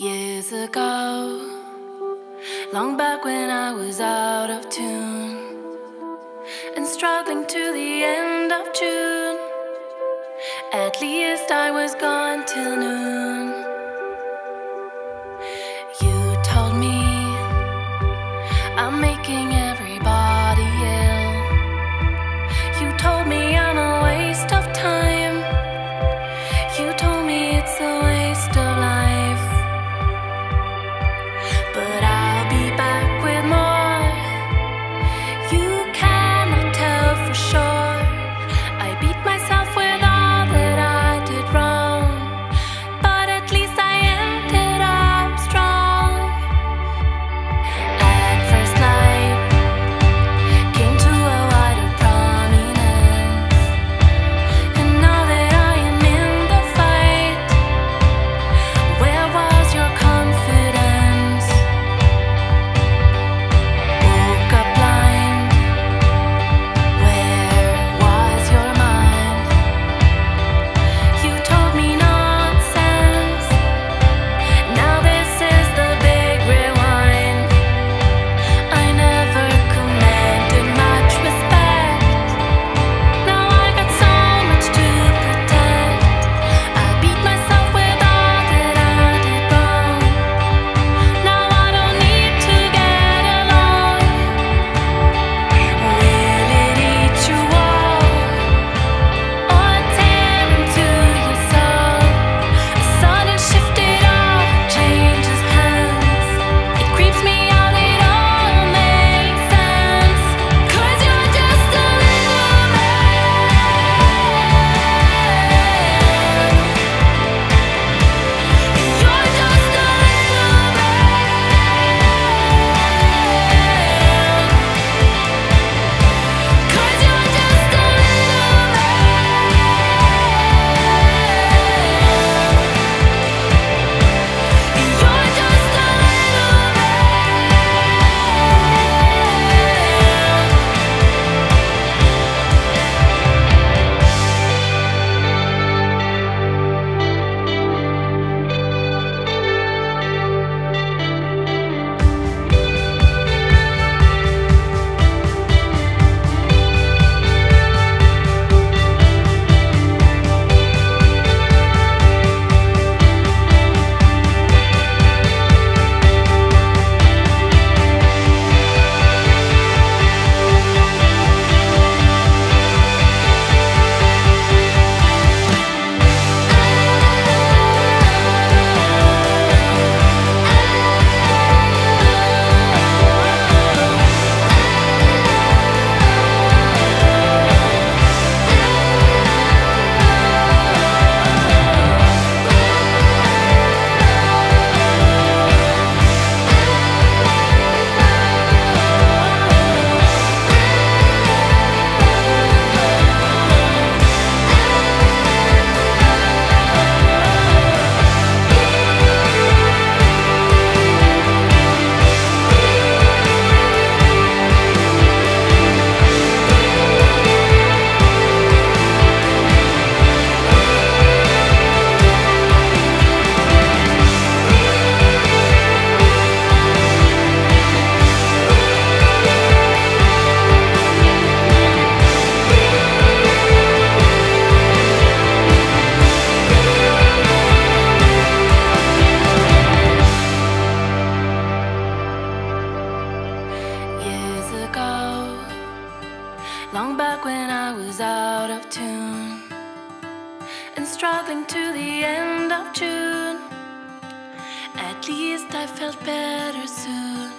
Years ago, long back when I was out of tune and struggling to the end of June, at least I was gone till noon. You told me I'm making down and struggling to the end of June. At least I felt better soon.